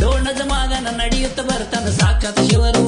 ಡೋಣದ ಮಾದನ ನಡೆಯುತ್ತ ಬರ್ತಾನ ಸಾಕತ್ ಶಿವರು.